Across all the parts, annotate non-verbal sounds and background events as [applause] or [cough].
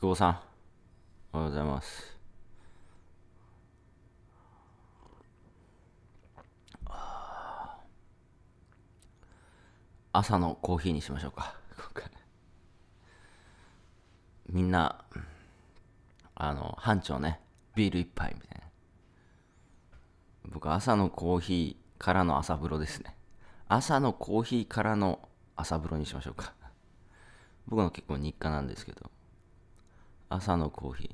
久保さん、おはようございます。朝のコーヒーにしましょうか、今回。みんな、あの、班長ね、ビール一杯みたいな。僕、朝のコーヒーからの朝風呂ですね。朝のコーヒーからの朝風呂にしましょうか。僕の結構日課なんですけど。朝のコーヒー。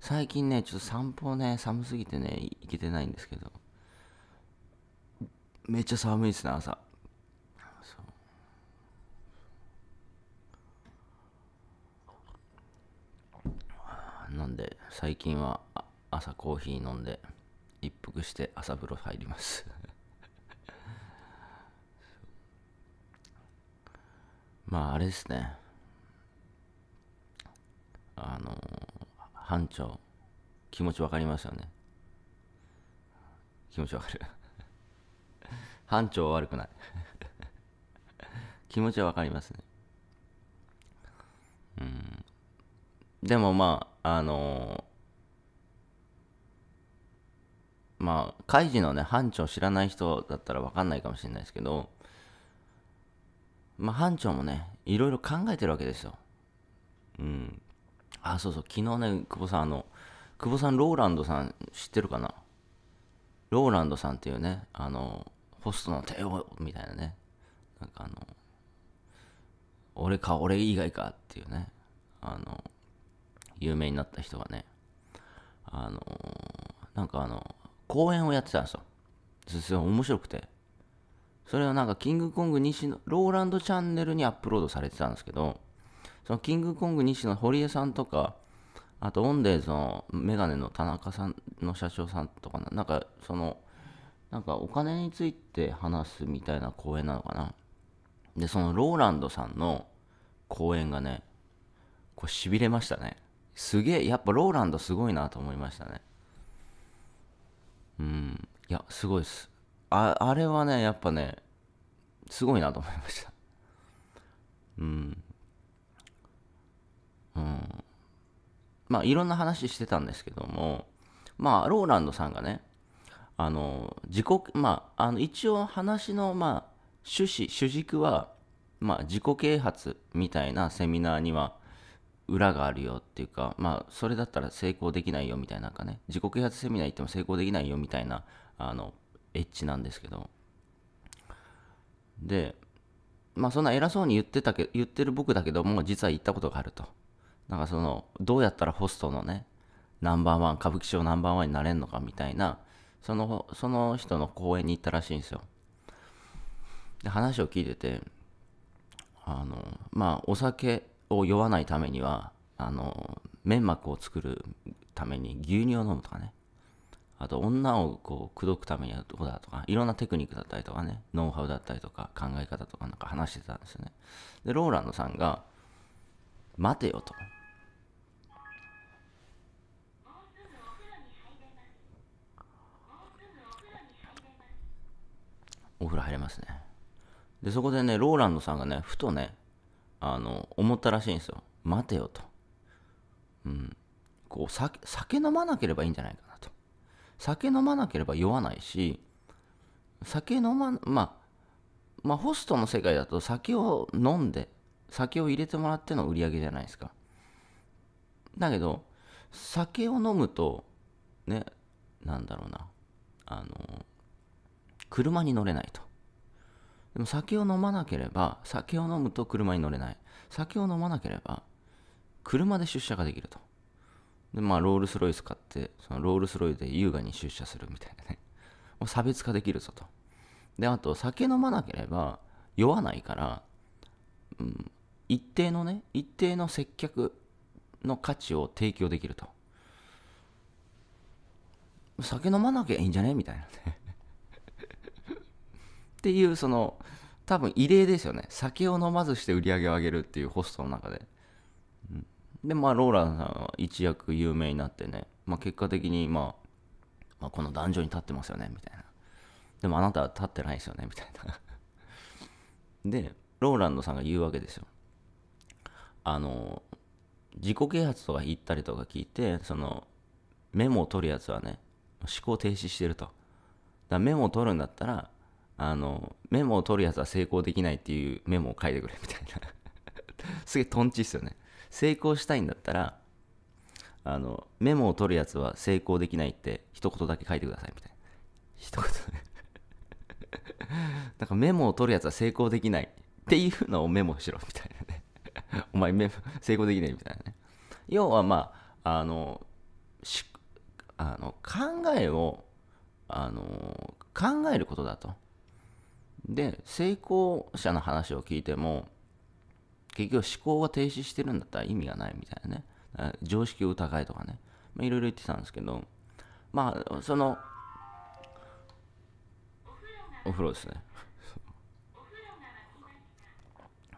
最近ね、ちょっと散歩ね、寒すぎてね、行けてないんですけど。めっちゃ寒いですね、朝。なんで、最近は朝コーヒー飲んで、一服して朝風呂入ります。[laughs] まあ、あれですね。あの班長気持ちわかりますよね。気持ちわかる。班長は悪くない。気持ちはわかりますね。うん。でもまああのまあカイジのね班長知らない人だったらわかんないかもしれないですけどまあ班長もねいろいろ考えてるわけですよ。うん。あ、そうそう、昨日ね、久保さん、あの、久保さん、ローランドさん知ってるかな？ローランドさんっていうね、あの、ホストの帝王みたいなね、なんかあの、俺か、俺以外かっていうね、あの、有名になった人がね、あの、なんかあの、公演をやってたんですよ。それ面白くて。それはなんか、キングコング西の、ローランドチャンネルにアップロードされてたんですけど、そのキングコング西の堀江さんとか、あとオンデーズのメガネの田中さんの社長さんとかな、なんかその、なんかお金について話すみたいな講演なのかな。で、そのローランドさんの講演がね、これ痺れましたね。すげえ、やっぱローランドすごいなと思いましたね。うん、いや、すごいです。ああれはね、やっぱね、すごいなと思いました。うん。うん、まあいろんな話してたんですけどもまあローランドさんがねあの自己まああの一応話のまあ趣旨主軸はまあ自己啓発みたいなセミナーには裏があるよっていうかまあそれだったら成功できないよみたいなかね自己啓発セミナー行っても成功できないよみたいなあのエッジなんですけど。でまあそんな偉そうに言ってたけ言ってる僕だけども実は行ったことがあると。なんかその、どうやったらホストのね、ナンバーワン、歌舞伎町ナンバーワンになれるのかみたいな、その、その人の講演に行ったらしいんですよ。で、話を聞いてて、あの、まあ、お酒を酔わないためには、あの、粘膜を作るために牛乳を飲むとかね。あと、女をこう、口説くためにはどうだとか、いろんなテクニックだったりとかね、ノウハウだったりとか、考え方とかなんか話してたんですよね。で、ローランドさんが、待てよと。お風呂入れますね。で、そこでね、ローランドさんがね、ふとね、あの、思ったらしいんですよ。待てよと。うん。こう、酒、酒飲まなければいいんじゃないかなと。酒飲まなければ酔わないし、酒飲ま、まあ、まあ、ホストの世界だと酒を飲んで、酒を入れてもらっての売り上げじゃないですか。だけど、酒を飲むと、ね、なんだろうな、あの、車に乗れないと。でも酒を飲まなければ、酒を飲むと車に乗れない。酒を飲まなければ、車で出社ができると。で、まあ、ロールスロイス買って、そのロールスロイスで優雅に出社するみたいなね。もう差別化できるぞと。で、あと、酒飲まなければ酔わないから、うん、一定のね、一定の接客の価値を提供できると。酒飲まなきゃいいんじゃね？みたいなね。[laughs] っていう、その、多分異例ですよね。酒を飲まずして売り上げを上げるっていうホストの中で。うん、で、まあ、ローランさんは一躍有名になってね、まあ、結果的に、まあ、まあ、この壇上に立ってますよね、みたいな。でもあなたは立ってないですよね、みたいな。で、ローランドさんが言うわけですよ。あの、自己啓発とか言ったりとか聞いてそのメモを取るやつはね思考停止してると。だメモを取るんだったらあのメモを取るやつは成功できないっていうメモを書いてくれみたいな。[laughs] すげえトンチっすよね。成功したいんだったらあのメモを取るやつは成功できないって一言だけ書いてくださいみたいな。一言ねだ [laughs] かメモを取るやつは成功できないっていうのをメモしろみたいな。[laughs] お前 [laughs] 成功できないみたいなね。要はまああのあの考えをあの考えることだと。で成功者の話を聞いても結局思考が停止してるんだったら意味がないみたいなね。常識を疑いとかね。いろいろ言ってたんですけどまあそのお風呂ですね。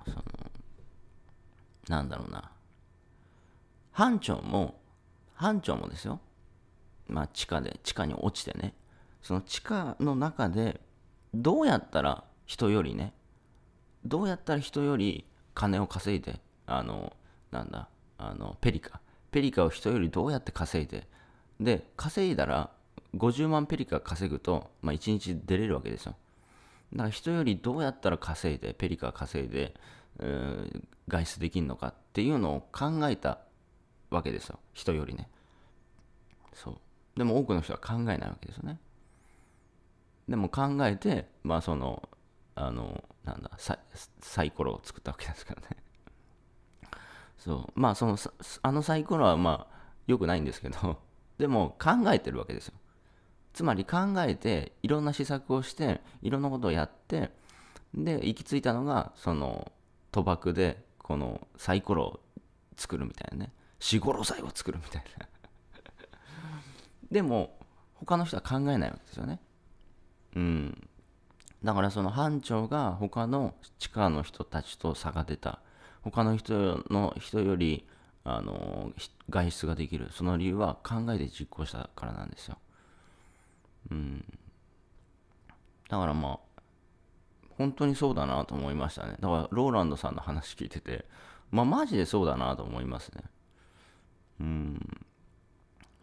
そのなんだろうな。班長も班長もですよ。まあ地下で地下に落ちてね。その地下の中でどうやったら人よりねどうやったら人より金を稼いであのなんだあのペリカ。ペリカを人よりどうやって稼いでで稼いだら50万ペリカ稼ぐと、まあ、1日出れるわけですよ。だから人よりどうやったら稼いでペリカ稼いで、外出できるのかっていうのを考えたわけですよ。人よりね。そう。でも多くの人は考えないわけですよね。でも考えてまあそのあのなんだササイコロを作ったわけですからね。そう。まあそのあのサイコロはまあ良くないんですけど。でも考えてるわけですよ。つまり考えていろんな施策をしていろんなことをやってで行き着いたのがその賭博でこのサイコロを作るみたいなね。四五郎祭を作るみたいな。[laughs] でも他の人は考えないわけですよね。うん。だからその班長が他の地下の人たちと差が出た。他の人の人よりあの外出ができる。その理由は考えて実行したからなんですよ。うん。だからまあ本当にそうだなと思いましたね。だからローランドさんの話聞いててまあマジでそうだなと思いますね。うん。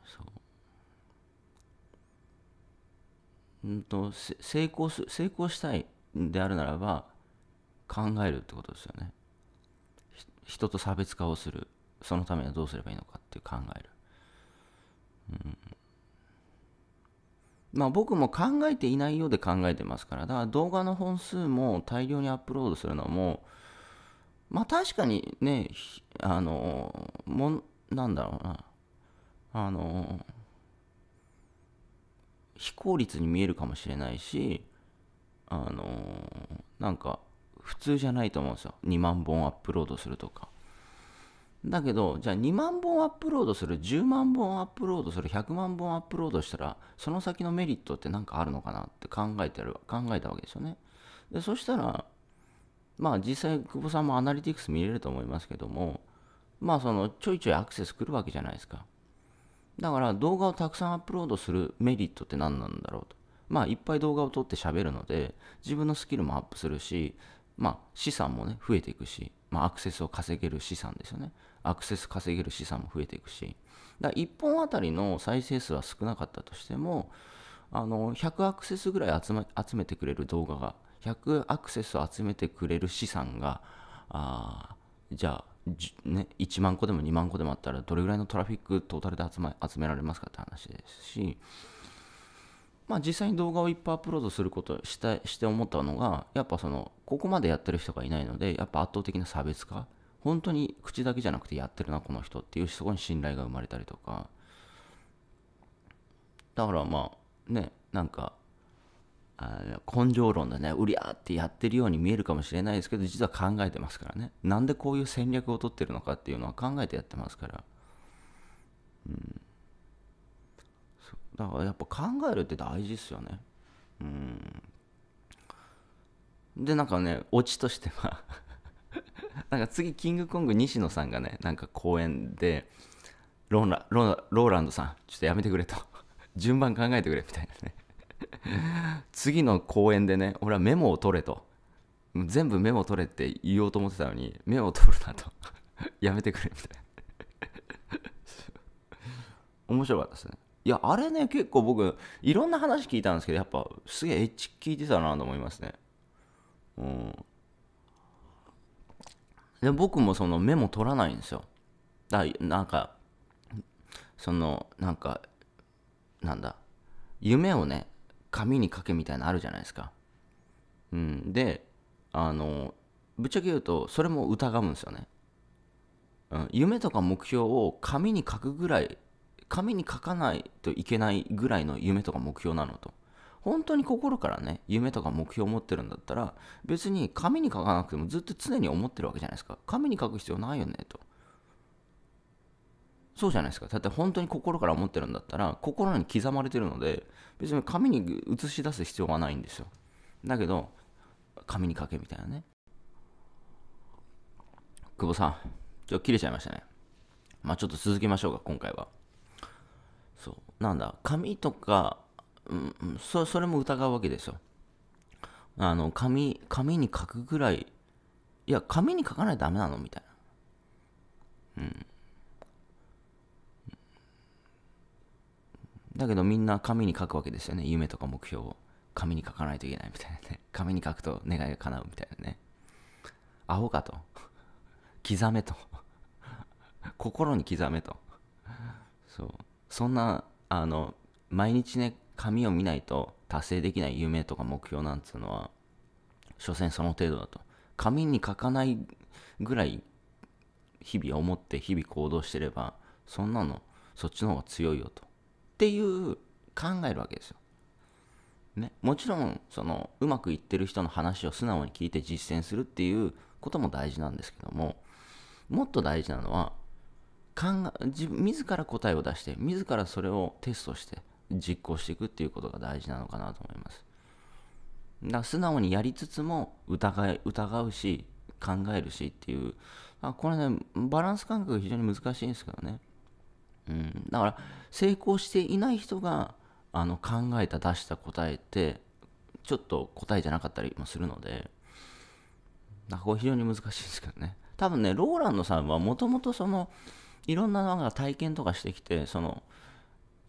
そう。んと成功す成功したいであるならば考えるってことですよね。人と差別化をする。そのためにはどうすればいいのかって考える、うん、まあ僕も考えていないようで考えてますからだから動画の本数も大量にアップロードするのもまあ確かにねあのもなんだろうなあの非効率に見えるかもしれないしあの、なんか普通じゃないと思うんですよ。2万本アップロードするとか。だけどじゃあ2万本アップロードする10万本アップロードする100万本アップロードしたらその先のメリットって何かあるのかなって考えてる考えたわけですよね。でそしたらまあ実際久保さんもアナリティクス見れると思いますけどもまあそのちょいちょいアクセス来るわけじゃないですか。だから動画をたくさんアップロードするメリットって何なんだろうと。まあいっぱい動画を撮って喋るので自分のスキルもアップするし、まあ資産もね増えていくし、まあアクセスを稼げる資産ですよね。アクセス稼げる資産も増えていくし。だ1本あたりの再生数は少なかったとしても、あの100アクセスぐらい集め集めてくれる動画が、100アクセスを集めてくれる資産が、あじゃあね、1万個でも2万個でもあったらどれぐらいのトラフィックトータルで集,、ま、集められますかって話ですし、まあ、実際に動画をいっぱいアップロードすることしたして思ったのがやっぱそのここまでやってる人がいないのでやっぱ圧倒的な差別化本当に口だけじゃなくてやってるなこの人っていうそこに信頼が生まれたりとかだからまあねなんか根性論でね、うりゃーってやってるように見えるかもしれないですけど、実は考えてますからね。なんでこういう戦略を取ってるのかっていうのは考えてやってますから。うん。だからやっぱ考えるって大事ですよね。うん。で、なんかね、オチとしては [laughs] なんか次、キングコング西野さんがね、なんか公演で、ローラローランドさん、ちょっとやめてくれと。[laughs] 順番考えてくれみたいなね次の公演でね、俺はメモを取れと。全部メモ取れって言おうと思ってたのに、メモを取るなと。[laughs] やめてくれみたいな。面白かったですね。いや、あれね、結構僕、いろんな話聞いたんですけど、やっぱすげえエッチ聞いてたなと思いますね。うん。で、僕もそのメモ取らないんですよ。だなんか、その、なんか、なんだ、夢をね、紙に書けみたいなのあるじゃないですか。うん。で、あの、ぶっちゃけ言うと、それも疑うんですよね。うん、夢とか目標を紙に書くぐらい紙に書かないといけないぐらいの夢とか目標なのと。本当に心からね、夢とか目標を持ってるんだったら、別に紙に書かなくてもずっと常に思ってるわけじゃないですか。紙に書く必要ないよね、と。そうじゃないですか。だって本当に心から思ってるんだったら、心に刻まれてるので、別に紙に映し出す必要はないんですよ。だけど、紙に書けみたいなね。久保さん、ちょっと切れちゃいましたね。まあちょっと続けましょうか、今回は。そう。なんだ紙とか、うん、そそれも疑うわけですよ。あの紙紙に書くぐらいいや紙に書かないとダメなのみたいな。うん。だけどみんな紙に書くわけですよね。夢とか目標を。紙に書かないといけないみたいなね。[laughs] 紙に書くと願いが叶うみたいなね。アホかと。[laughs] 刻めと。[laughs] 心に刻めと。そう。そんなあの毎日ね紙を見ないと達成できない夢とか目標なんつうのは所詮その程度だと。紙に書かないぐらい日々思って日々行動してればそんなのそっちの方が強いよと。っていう考えるわけですよ、ね、もちろんそのうまくいってる人の話を素直に聞いて実践するっていうことも大事なんですけどももっと大事なのは考自自ら答えを出して自らそれをテストして実行していくっていうことが大事なのかなと思います。だから素直にやりつつも疑い疑うし考えるしっていうあこれねバランス感覚が非常に難しいんですけどね、うん、だから成功していない人があの考えた出した答えってちょっと答えじゃなかったりもするのでだからこれ非常に難しいですけどね。多分ねローランドさんはもともとそのいろんななんか体験とかしてきてその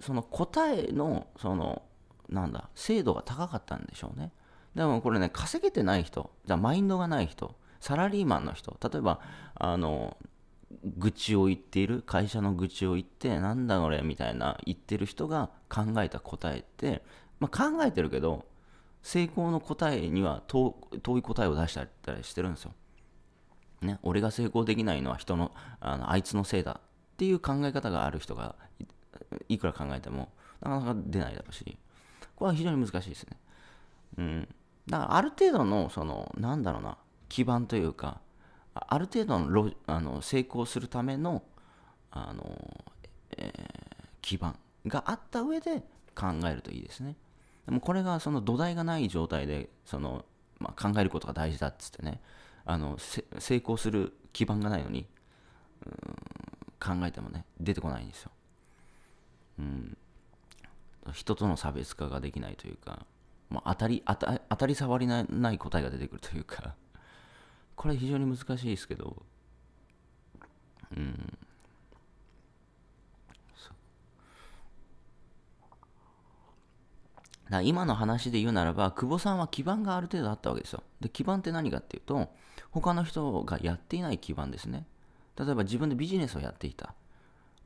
その答えのそのなんだ精度が高かったんでしょうね。でもこれね稼げてない人じゃマインドがない人サラリーマンの人例えばあの愚痴を言っている会社の愚痴を言ってなんだこれみたいな言ってる人が考えた答えって、まあ、考えてるけど成功の答えには遠い答えを出したりしてるんですよ。ね、俺が成功できないのは人のあのあいつのせいだっていう考え方がある人がいくら考えてもなかなか出ないだろうしこれは非常に難しいですね。うん、だからある程度のそのなんだろうな基盤というかある程度のあの成功するためのあの、えー、基盤があった上で考えるといいですね。でもこれがその土台がない状態でその、まあ、考えることが大事だっつってねあの成功する基盤がないのに考えてもね出てこないんですよ、うん、人との差別化ができないというか、まあ、当たり当たり障りない答えが出てくるというかこれ非常に難しいですけどうん。だ今の話で言うならば、久保さんは基盤がある程度あったわけですよ。で、基盤って何かっていうと、他の人がやっていない基盤ですね。例えば自分でビジネスをやっていた。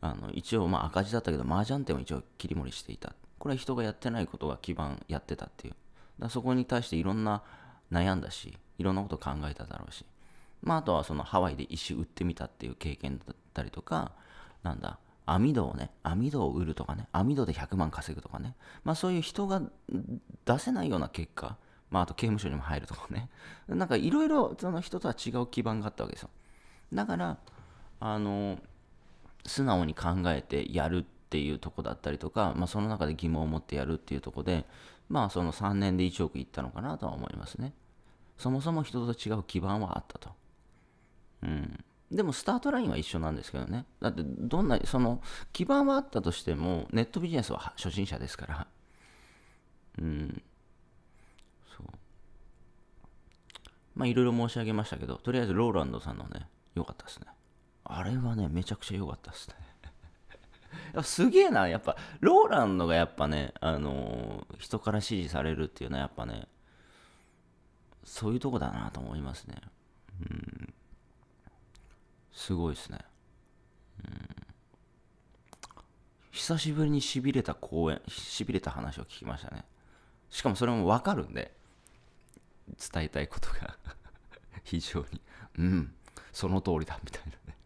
あの一応まあ赤字だったけど、麻雀店を一応切り盛りしていた。これは人がやってないことが基盤やってたっていう。だそこに対していろんな悩んだし、いろんなこと考えただろうし。まあ、あとはそのハワイで石売ってみたっていう経験だったりとか、なんだ、網戸をね、網戸を売るとかね、網戸で100万稼ぐとかね、まあそういう人が出せないような結果、まああと刑務所にも入るとかね、[laughs] なんかいろいろその人とは違う基盤があったわけですよ。だから、あの、素直に考えてやるっていうとこだったりとか、まあその中で疑問を持ってやるっていうとこで、まあその3年で1億いったのかなとは思いますね。そもそも人と違う基盤はあったと。うん。でもスタートラインは一緒なんですけどね。だってどんな、その基盤はあったとしても、ネットビジネスは初心者ですから。うん。そう。まあいろいろ申し上げましたけど、とりあえずローランドさんのね、良かったですね。あれはね、めちゃくちゃ良かったですね。[laughs] すげえな、やっぱ、ローランドがやっぱね、あのー人から支持されるっていうのはやっぱね、そういうとこだなと思いますね。うん。すごいですね。うん。久しぶりにしびれた公演、しびれた話を聞きましたね。しかもそれもわかるんで、伝えたいことが [laughs] 非常に、うん、その通りだみたいなね。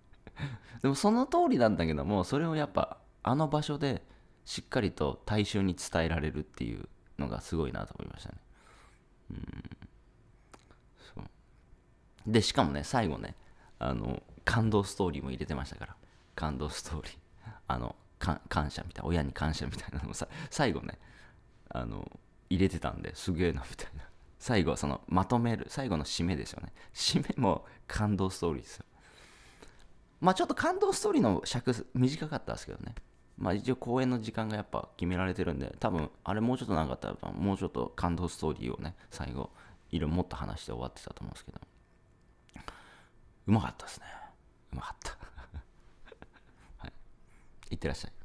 [laughs] でもその通りなんだけども、それをやっぱあの場所でしっかりと大衆に伝えられるっていうのがすごいなと思いましたね。うん。そう。で、しかもね、最後ね、あの、感動ストーリーも入れてましたから。感動ストーリー。[laughs] あの、感謝みたいな、親に感謝みたいなのもさ、[laughs] 最後ね、あの、入れてたんですげえなみたいな。[laughs] 最後、その、まとめる、最後の締めですよね。締めも感動ストーリーですよ。まあちょっと感動ストーリーの尺短かったですけどね。まあ一応公演の時間がやっぱ決められてるんで、多分あれもうちょっと長かったら、もうちょっと感動ストーリーをね、最後、いろいろもっと話して終わってたと思うんですけど。うまかったですね。うまかった。はい。いってらっしゃい。